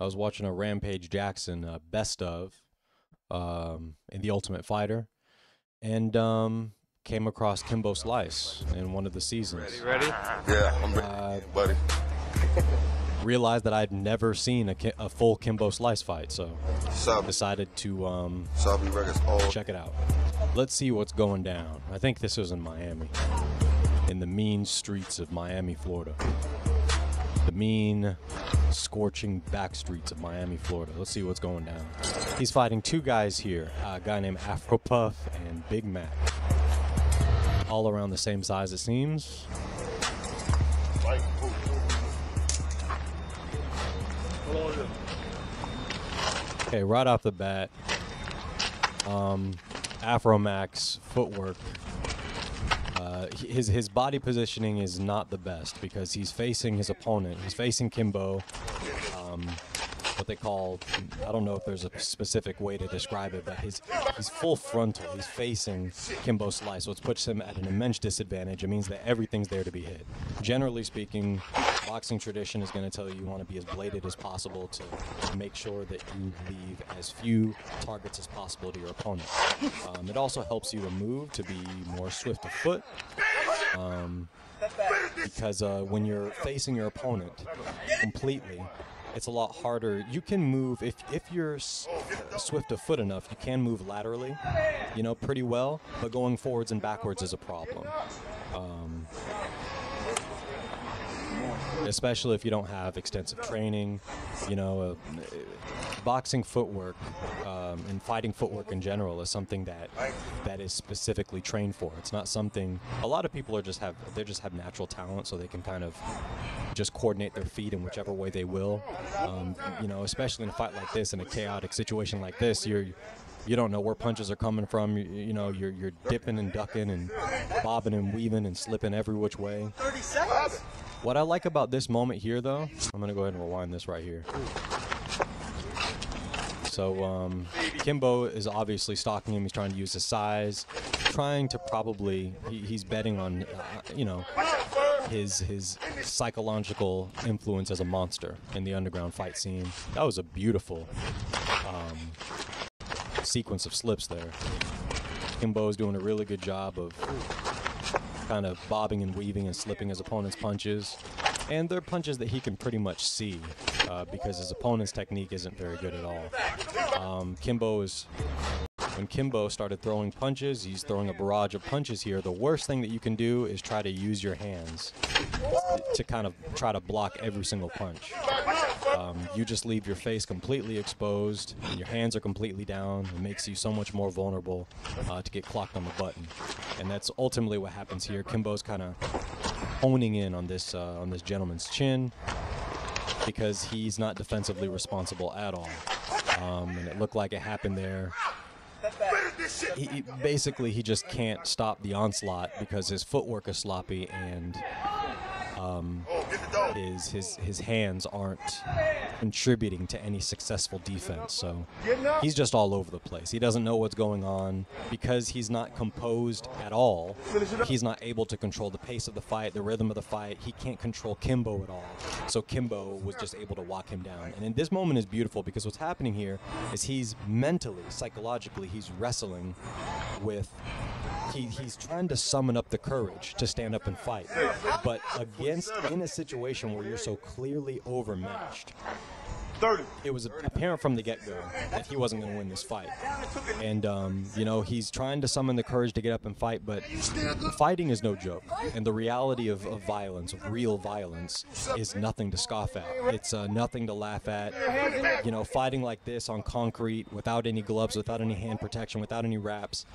I was watching a Rampage Jackson uh, best of um, in The Ultimate Fighter, and um, came across Kimbo Slice in one of the seasons. Ready? Yeah, I'm ready, Uh, buddy. realized that I'd never seen a, a full Kimbo Slice fight, so Sabi, decided to um, Sabi Records all check it out. Let's see what's going down. I think this was in Miami, in the mean streets of Miami, Florida. The mean, scorching back streets of Miami, Florida. Let's see what's going down. He's fighting two guys here a guy named Afro Puff and Big Mac. All around the same size, it seems. Okay, right off the bat, um, Afro Max footwork. Uh, his his body positioning is not the best because he's facing his opponent. He's facing Kimbo. Um, what they call I don't know if there's a specific way to describe it, but his he's full frontal. He's facing Kimbo Slice, so it puts him at an immense disadvantage. It means that everything's there to be hit. Generally speaking, boxing tradition is going to tell you you want to be as bladed as possible to make sure that you leave as few targets as possible to your opponent. Um, it also helps you to move to be more swift of foot. Um, because uh, when you're facing your opponent completely, it's a lot harder. You can move if if you're swift of foot enough. You can move laterally, you know, pretty well. But going forwards and backwards is a problem. Um, especially if you don't have extensive training. You know, uh, boxing footwork um, and fighting footwork in general is something that that is specifically trained for. It's not something a lot of people are just have they just have natural talent, so they can kind of just coordinate their feet in whichever way they will. Um, you know, especially in a fight like this, in a chaotic situation like this, you're you don't know where punches are coming from. You, you know, you're you're dipping and ducking and bobbing and weaving and slipping every which way. What I like about this moment here, though, I'm gonna go ahead and rewind this right here. So um, Kimbo is obviously stalking him. He's trying to use his size, trying to probably he, he's betting on, uh, you know, his his psychological influence as a monster in the underground fight scene. That was a beautiful um, sequence of slips there. Kimbo is doing a really good job of kind of bobbing and weaving and slipping his opponent's punches. And they're punches that he can pretty much see uh, because his opponent's technique isn't very good at all. Um, Kimbo is. When Kimbo started throwing punches, he's throwing a barrage of punches here. The worst thing that you can do is try to use your hands to kind of try to block every single punch. Um, you just leave your face completely exposed, and your hands are completely down. It makes you so much more vulnerable uh, to get clocked on the button, and that's ultimately what happens here. Kimbo's kind of honing in on this uh, on this gentleman's chin because he's not defensively responsible at all, um, and it looked like it happened there. He, he- basically he just can't stop the onslaught because his footwork is sloppy and um, his his his hands aren't contributing to any successful defense. So he's just all over the place. He doesn't know what's going on because he's not composed at all. He's not able to control the pace of the fight, the rhythm of the fight. He can't control Kimbo at all. So Kimbo was just able to walk him down. And in this moment is beautiful because what's happening here is he's mentally, psychologically, he's wrestling with he, he's trying to summon up the courage to stand up and fight. But against, in a situation where you're so clearly overmatched, it was apparent from the get-go that he wasn't going to win this fight. And um, you know he's trying to summon the courage to get up and fight, but fighting is no joke. And the reality of, of violence, of real violence, is nothing to scoff at. It's uh, nothing to laugh at. You know, fighting like this on concrete, without any gloves, without any hand protection, without any wraps,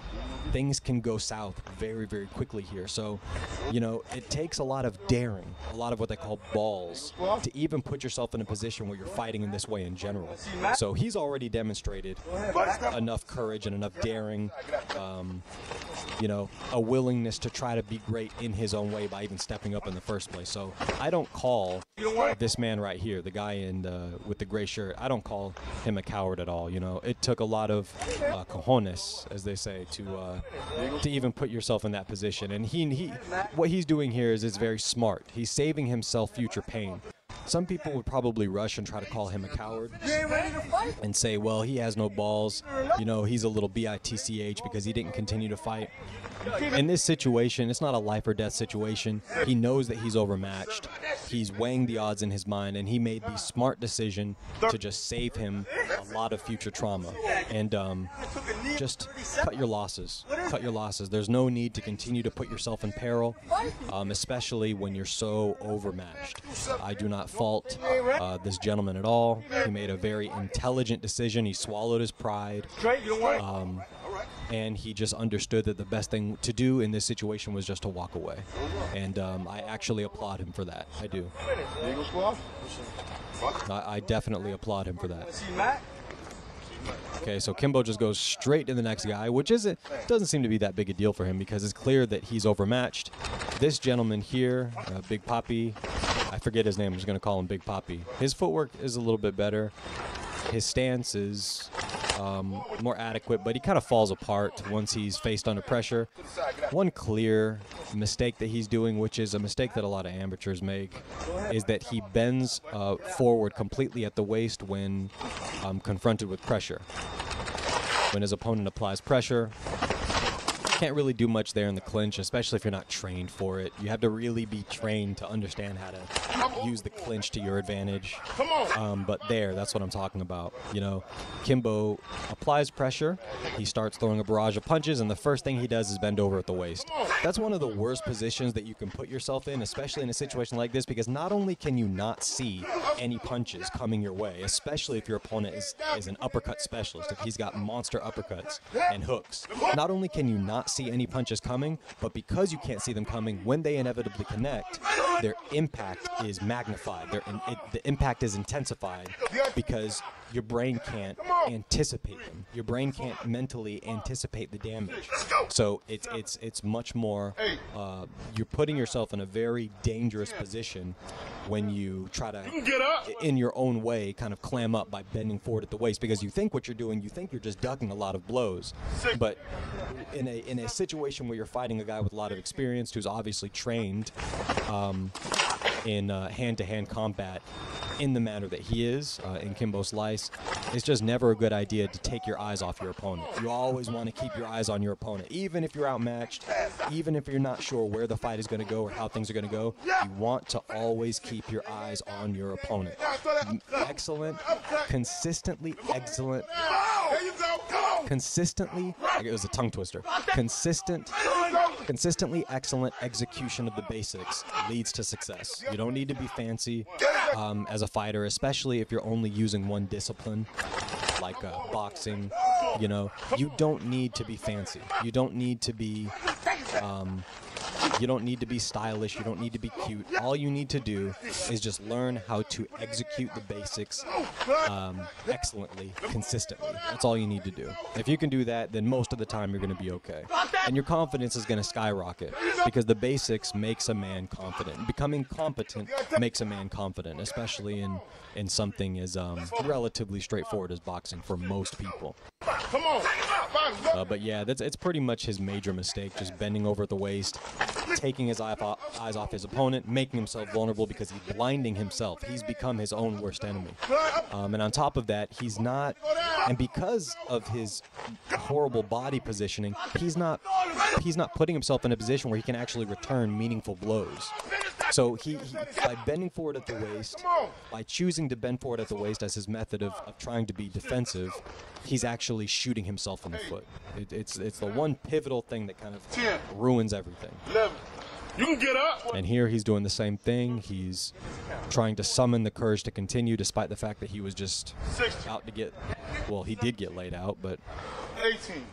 things can go south very, very quickly here. So, you know, it takes a lot of daring, a lot of what they call balls, to even put yourself in a position where you're fighting in this way in general. So he's already demonstrated enough courage and enough daring, um, you know, a willingness to try to be great in his own way by even stepping up in the first place. So I don't call this man right here, the guy in the, with the gray shirt, I don't call him a coward at all. You know, it took a lot of uh, cojones, as they say, to uh, to even put yourself in that position. And he he what he's doing here is is very smart. He's saving himself future pain. Some people would probably rush and try to call him a coward and say, well, he has no balls. You know, he's a little bitch because he didn't continue to fight. In this situation, it's not a life or death situation. He knows that he's overmatched. He's weighing the odds in his mind, and he made the smart decision to just save him a lot of future trauma. And um, just cut your losses. Cut your losses. There's no need to continue to put yourself in peril, um, especially when you're so overmatched. I do not fault uh, this gentleman at all. He made a very intelligent decision. He swallowed his pride. Um, and he just understood that the best thing to do in this situation was just to walk away. And um, I actually applaud him for that. I do. I, I definitely applaud him for that. Okay, so Kimbo just goes straight to the next guy, which isn't doesn't seem to be that big a deal for him because it's clear that he's overmatched. This gentleman here, uh, Big Poppy, I forget his name. I'm just gonna call him Big Poppy. His footwork is a little bit better. His stance is um, more adequate, but he kind of falls apart once he's faced under pressure. One clear mistake that he's doing, which is a mistake that a lot of amateurs make, is that he bends uh, forward completely at the waist when um, confronted with pressure. When his opponent applies pressure, can't really do much there in the clinch, especially if you're not trained for it. You have to really be trained to understand how to use the clinch to your advantage. Um, but there, that's what I'm talking about. You know, Kimbo applies pressure. He starts throwing a barrage of punches, and the first thing he does is bend over at the waist. That's one of the worst positions that you can put yourself in, especially in a situation like this, because not only can you not see any punches coming your way, especially if your opponent is, is an uppercut specialist, if he's got monster uppercuts and hooks, not only can you not see any punches coming, but because you can't see them coming, when they inevitably connect, their impact is magnified. Their, it, the impact is intensified because your brain can't anticipate them. Your brain can't mentally anticipate the damage. So it's it's it's much more. Uh, you're putting yourself in a very dangerous position when you try to, in your own way, kind of clam up by bending forward at the waist. Because you think what you're doing, you think you're just ducking a lot of blows, but in a in a situation where you're fighting a guy with a lot of experience who's obviously trained um, in uh, hand-to-hand combat in the manner that he is uh, in Kimbo Slice, it's just never a good idea to take your eyes off your opponent. You always want to keep your eyes on your opponent, even if you're outmatched, even if you're not sure where the fight is going to go or how things are going to go. You want to always keep your eyes on your opponent. Excellent, consistently excellent consistently it was a tongue twister consistent consistently excellent execution of the basics leads to success. You don't need to be fancy um, as a fighter especially if you're only using one discipline like uh, boxing you know. You don't need to be fancy. You don't need to be um, you don't need to be stylish. You don't need to be cute. All you need to do is just learn how to execute the basics um, excellently, consistently. That's all you need to do. If you can do that, then most of the time you're going to be okay. And your confidence is going to skyrocket because the basics makes a man confident. Becoming competent makes a man confident, especially in, in something as um, relatively straightforward as boxing for most people. Uh, but yeah, that's it's pretty much his major mistake, just bending over at the waist, taking his eye off, eyes off his opponent, making himself vulnerable because he's blinding himself. He's become his own worst enemy. Um, and on top of that, he's not, and because of his horrible body positioning, he's not he's not putting himself in a position where he can actually return meaningful blows. So he, he, by bending forward at the waist, by choosing to bend forward at the waist as his method of, of trying to be defensive, he's actually shooting himself in the foot. It, it's it's the one pivotal thing that kind of ruins everything. You can get up. And here he's doing the same thing. He's trying to summon the courage to continue, despite the fact that he was just out to get. Well, he did get laid out, but 18.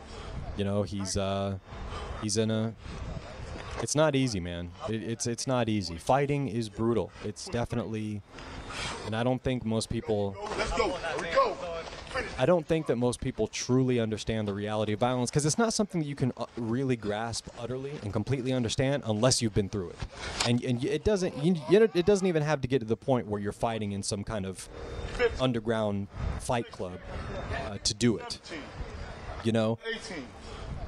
you know he's uh, he's in a. It's not easy, man. It, it's it's not easy. Fighting is brutal. It's definitely, and I don't think most people. Let's go. We go. I don't think that most people truly understand the reality of violence because it's not something that you can uh, really grasp utterly and completely understand unless you've been through it. And and it doesn't you, it doesn't even have to get to the point where you're fighting in some kind of underground fight club uh, to do it. You know, 18.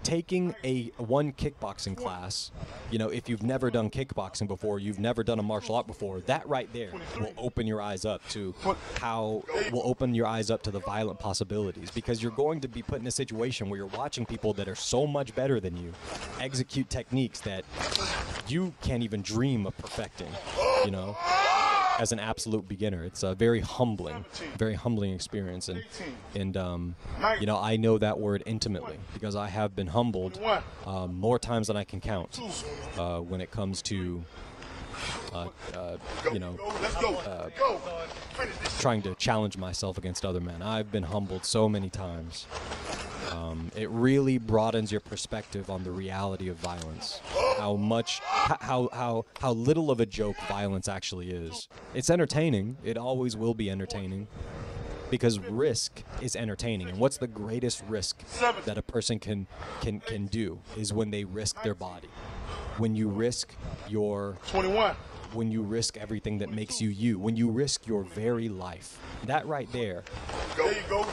Taking a one kickboxing class, you know, if you've never done kickboxing before, you've never done a martial art before, that right there will open your eyes up to how will open your eyes up to the violent possibilities because you're going to be put in a situation where you're watching people that are so much better than you execute techniques that you can't even dream of perfecting, you know. As an absolute beginner, it's a very humbling, very humbling experience, and and um, you know I know that word intimately because I have been humbled um, more times than I can count uh, when it comes to uh, uh, you know this. trying to challenge myself against other men. I've been humbled so many times. Um, it really broadens your perspective on the reality of violence. How much, how how how little of a joke violence actually is. It's entertaining. It always will be entertaining. Because risk is entertaining, and what's the greatest risk that a person can can can do is when they risk their body. When you risk your 21. When you risk everything that makes you you, when you risk your very life. That right there,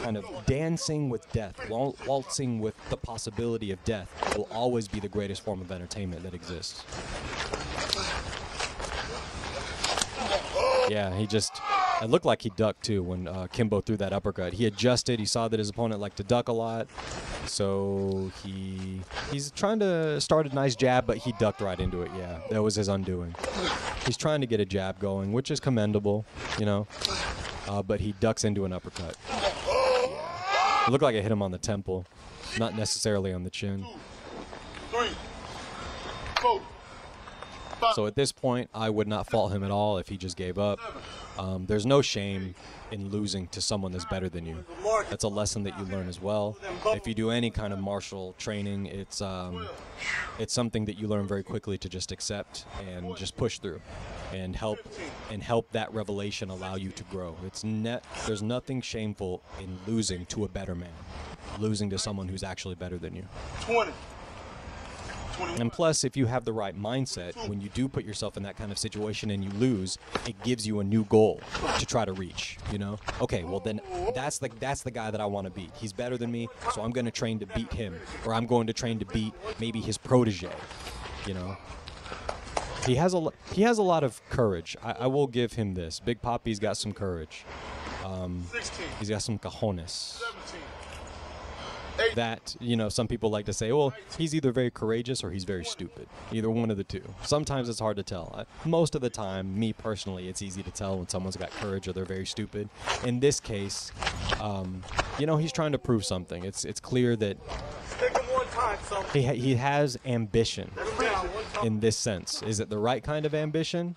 kind of dancing with death, wal- waltzing with the possibility of death, will always be the greatest form of entertainment that exists. Yeah, he just. It looked like he ducked too when uh, Kimbo threw that uppercut. He adjusted. He saw that his opponent liked to duck a lot, so he he's trying to start a nice jab, but he ducked right into it. Yeah, that was his undoing. He's trying to get a jab going, which is commendable, you know, uh, but he ducks into an uppercut. It looked like it hit him on the temple, not necessarily on the chin. So at this point, I would not fault him at all if he just gave up. Um, there's no shame in losing to someone that's better than you. That's a lesson that you learn as well. If you do any kind of martial training, it's um, it's something that you learn very quickly to just accept and just push through, and help and help that revelation allow you to grow. It's net. There's nothing shameful in losing to a better man, losing to someone who's actually better than you. 20. 21. And plus, if you have the right mindset, when you do put yourself in that kind of situation and you lose, it gives you a new goal to try to reach. You know, okay, well then that's the that's the guy that I want to beat. He's better than me, so I'm going to train to beat him, or I'm going to train to beat maybe his protege. You know, he has a he has a lot of courage. I, I will give him this. Big Poppy's got some courage. 16. He's got some cojones. 17. that you know some people like to say well he's either very courageous or he's very stupid. Either one of the two. Sometimes it's hard to tell. Most of the time me personally it's easy to tell when someone's got courage or they're very stupid. In this case um, you know he's trying to prove something. It's it's clear that Take him one time, son. he, ha- he has ambition Let him down one time. in this sense. Is it the right kind of ambition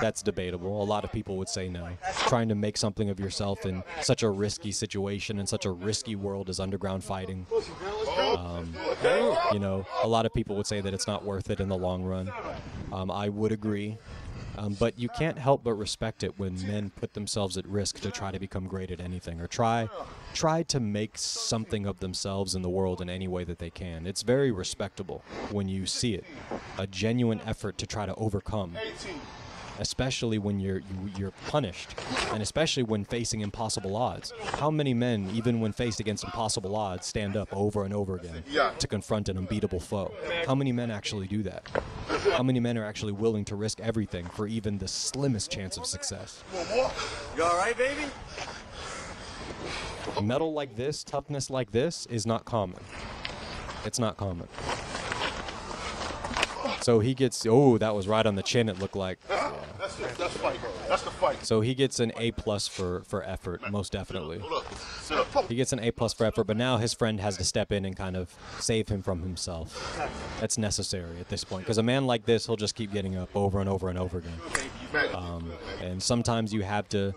that's debatable. A lot of people would say no. Trying to make something of yourself in such a risky situation, in such a risky world as underground fighting. Um, you know, a lot of people would say that it's not worth it in the long run. Um, I would agree. Um, but you can't help but respect it when men put themselves at risk to try to become great at anything or try try to make something of themselves in the world in any way that they can. It's very respectable when you see it. A genuine effort to try to overcome 18. Especially when you're you, you're punished, and especially when facing impossible odds. How many men, even when faced against impossible odds, stand up over and over again to confront an unbeatable foe? How many men actually do that? How many men are actually willing to risk everything for even the slimmest chance of success? You all right, baby? Metal like this, toughness like this, is not common. It's not common. So he gets. Oh, that was right on the chin. It looked like. That's it. That's fight. That's the fight. So he gets an A plus for for effort, most definitely. Look. Sit up. He gets an A plus for effort, but now his friend has to step in and kind of save him from himself. That's necessary at this point because a man like this, he'll just keep getting up over and over and over again. Man. Um, and sometimes you have to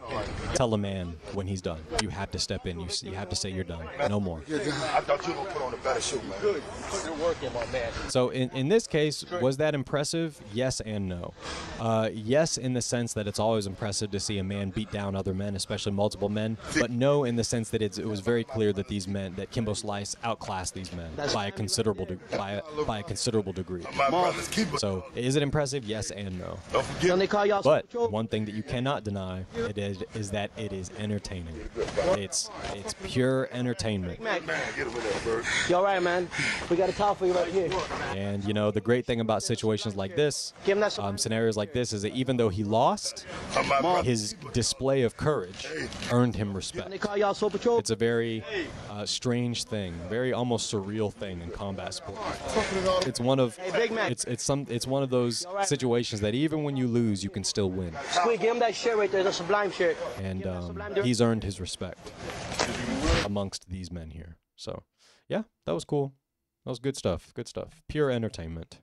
tell a man when he's done. You have to step in. You you have to say you're done. No more. I thought you were gonna put on a better shoe, man. Good. You're working, my man. So in, in this case, was that impressive? Yes and no. Uh, yes, in the sense that it's always impressive to see a man beat down other men, especially multiple men. But no, in the sense that it's, it was very clear that these men, that Kimbo Slice outclassed these men by a considerable de- by a, by a considerable degree. My brothers keep it. So is it impressive? Yes and no. Don't forget. Don't they call y'all But one thing that you cannot deny it is, is that it is entertaining. It's it's pure entertainment. Man, get him in there, Bird. You all right, man? We got a towel for you right here. And you know the great thing about situations like this, Give him that. um, scenarios like this, is that even though he lost, I'm my brother. his display of courage earned him respect. call y'all Soul Patrol. It's a very uh, strange thing, very almost surreal thing in combat sports. It's one of Hey, Big Mac. it's it's some it's one of those situations that even when you lose, you can still win. Squeak, give him that shirt right there. The Sublime shirt. and Give him that um, he's earned his respect amongst these men here. So, yeah, that was cool. That was good stuff. Good stuff. Pure entertainment.